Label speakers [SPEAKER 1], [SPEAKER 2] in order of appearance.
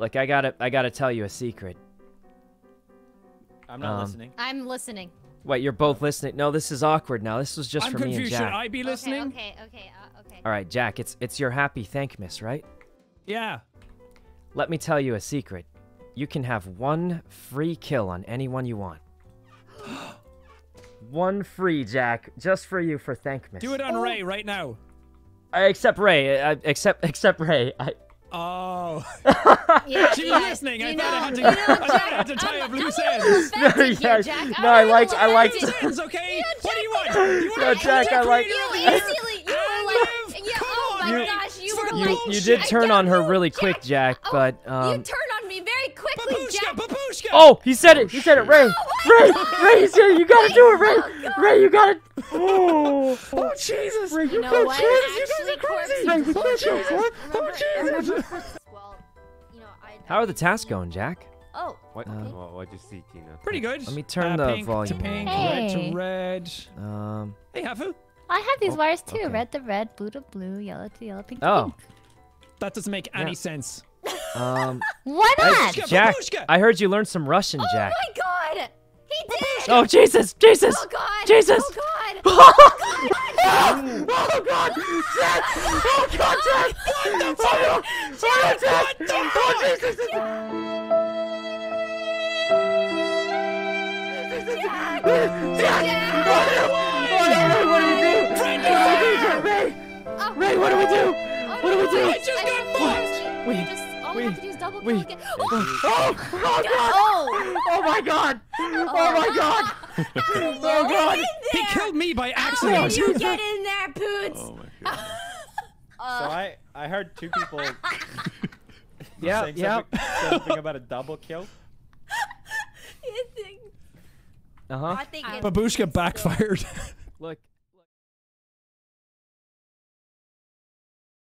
[SPEAKER 1] Look, I gotta, I gotta tell you a secret.
[SPEAKER 2] I'm not
[SPEAKER 1] Um,
[SPEAKER 2] listening.
[SPEAKER 3] I'm listening.
[SPEAKER 1] Wait, you're both listening? No, this is awkward now. This was just
[SPEAKER 4] I'm
[SPEAKER 1] for me and
[SPEAKER 4] confused. Should I be listening?
[SPEAKER 3] Okay, okay, okay, uh, okay.
[SPEAKER 1] All right, Jack, it's it's your happy Thankmas, right?
[SPEAKER 4] Yeah.
[SPEAKER 1] Let me tell you a secret. You can have one free kill on anyone you want. one free, Jack, just for you for Thankmas.
[SPEAKER 4] Do it on Ray right now.
[SPEAKER 1] Uh, except Ray. Uh, except except Ray. I,
[SPEAKER 4] Oh.
[SPEAKER 3] Yeah,
[SPEAKER 4] She was
[SPEAKER 3] yeah,
[SPEAKER 4] listening. I
[SPEAKER 3] you
[SPEAKER 4] thought I had to,
[SPEAKER 3] you know,
[SPEAKER 4] I thought I had to tie
[SPEAKER 3] I'm-
[SPEAKER 4] up loose
[SPEAKER 3] I'm
[SPEAKER 4] ends.
[SPEAKER 3] little offended
[SPEAKER 1] Yeah,
[SPEAKER 3] here, Jack. I'm
[SPEAKER 1] no,
[SPEAKER 3] a
[SPEAKER 1] I
[SPEAKER 3] little
[SPEAKER 1] like- I like
[SPEAKER 3] offended.
[SPEAKER 4] Loose ends, okay?
[SPEAKER 3] Yeah,
[SPEAKER 4] what do you want? You want
[SPEAKER 1] No,
[SPEAKER 4] a
[SPEAKER 1] Jack, I like-
[SPEAKER 3] You
[SPEAKER 4] creator of the
[SPEAKER 3] easily, you were like,
[SPEAKER 4] live.
[SPEAKER 3] yeah,
[SPEAKER 4] Come
[SPEAKER 3] oh my
[SPEAKER 4] on.
[SPEAKER 3] gosh, you were
[SPEAKER 1] you
[SPEAKER 3] like,
[SPEAKER 1] you did turn on her really quick, Jack,
[SPEAKER 3] Oh,
[SPEAKER 1] but
[SPEAKER 3] you
[SPEAKER 1] um.
[SPEAKER 3] turned on me very quickly,
[SPEAKER 4] Babushka,
[SPEAKER 3] Jack.
[SPEAKER 4] babushka.
[SPEAKER 1] Oh, he said it. He said it. Ray, Ray, Ray, he said. You gotta do it, Ray.
[SPEAKER 3] Oh,
[SPEAKER 1] Ray, you gotta. Oh,
[SPEAKER 4] Oh, Jesus.
[SPEAKER 1] Ray, you
[SPEAKER 3] You know
[SPEAKER 1] can't
[SPEAKER 3] what?
[SPEAKER 1] change it.
[SPEAKER 3] Actually, Corpse,
[SPEAKER 1] Ray, you can't change it.
[SPEAKER 3] remember,
[SPEAKER 4] Oh, Jesus.
[SPEAKER 3] well, you know, I.
[SPEAKER 1] How are the tasks going, Jack?
[SPEAKER 3] Oh,
[SPEAKER 5] What,
[SPEAKER 1] Uh,
[SPEAKER 5] what, what'd you see, Tina?
[SPEAKER 4] Pretty good.
[SPEAKER 1] Let me turn
[SPEAKER 4] Uh,
[SPEAKER 1] the
[SPEAKER 4] pink
[SPEAKER 1] volume
[SPEAKER 4] to pink,
[SPEAKER 6] down.
[SPEAKER 4] red to red.
[SPEAKER 1] Um.
[SPEAKER 4] Hey, Hafu.
[SPEAKER 6] I have these
[SPEAKER 1] Oh,
[SPEAKER 6] wires too.
[SPEAKER 1] okay.
[SPEAKER 6] Red to red, blue to blue, yellow to yellow, pink to
[SPEAKER 1] Oh.
[SPEAKER 6] pink.
[SPEAKER 4] That doesn't make any
[SPEAKER 1] Yeah.
[SPEAKER 4] sense.
[SPEAKER 1] Um.
[SPEAKER 6] Why not?
[SPEAKER 4] Babushka,
[SPEAKER 1] Jack. I heard you learned some Russian, Jack.
[SPEAKER 3] Oh my God! He did.
[SPEAKER 1] Oh Jesus, Jesus,
[SPEAKER 3] Oh God!
[SPEAKER 1] Jesus.
[SPEAKER 3] Oh God!
[SPEAKER 1] oh God, Jack! Oh God, Jack! What the fuck? Oh, Jack! Oh Jesus! Jack! Jack! What do we do? Ray! Oh. Ray, what do we do? Oh, what do we do?
[SPEAKER 3] I just got You just all we,
[SPEAKER 1] we-
[SPEAKER 3] have to do is double kill again. Oh,
[SPEAKER 1] Oh! Oh God!
[SPEAKER 3] oh,
[SPEAKER 1] Oh my God! Oh, oh my God! Oh God!
[SPEAKER 4] He killed me by
[SPEAKER 3] How
[SPEAKER 4] accident.
[SPEAKER 3] did you get in there, Poots?
[SPEAKER 2] Oh my god.
[SPEAKER 3] Uh,
[SPEAKER 2] so I I heard two people
[SPEAKER 1] Yeah,
[SPEAKER 2] saying
[SPEAKER 1] yeah.
[SPEAKER 2] something, something about a double kill.
[SPEAKER 3] you think-
[SPEAKER 1] Uh huh.
[SPEAKER 3] I think
[SPEAKER 4] Babushka backfired.
[SPEAKER 1] Look,